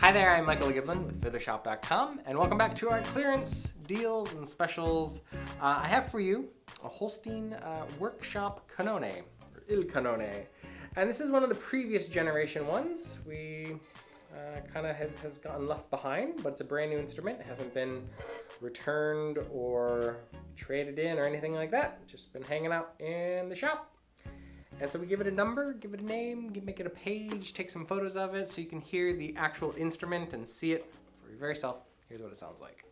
Hi there, I'm Michael Giblin with FiddlerShop.com, and welcome back to our clearance deals and specials. Uh, I have for you a Holstein uh, Workshop Cannone, or Il Cannone. And this is one of the previous generation ones. We uh, kind of has gotten left behind, but it's a brand new instrument. It hasn't been returned or traded in or anything like that. Just been hanging out in the shop. And so we give it a number, give it a name, make it a page, take some photos of it so you can hear the actual instrument and see it for your very self. Here's what it sounds like.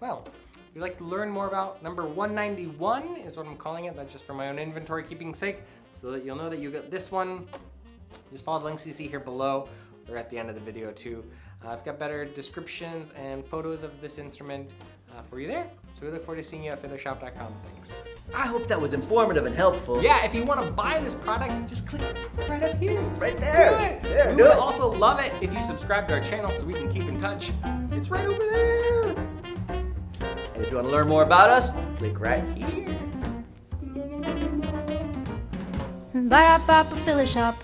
Well. If you'd like to learn more about number 191 is what I'm calling it. That's just for my own inventory keeping sake, so that you'll know that you got this one. Just follow the links you see here below or at the end of the video too. Uh, I've got better descriptions and photos of this instrument uh, for you there. So we look forward to seeing you at fiddlershop.com. Thanks. I hope that was informative and helpful. Yeah, if you want to buy this product, just click right up here. Right there. Do it. There, we do would it. also love it if you subscribe to our channel so we can keep in touch. It's right over there. And if you want to learn more about us, click right here. Ba-da-ba-ba, Philly Shop.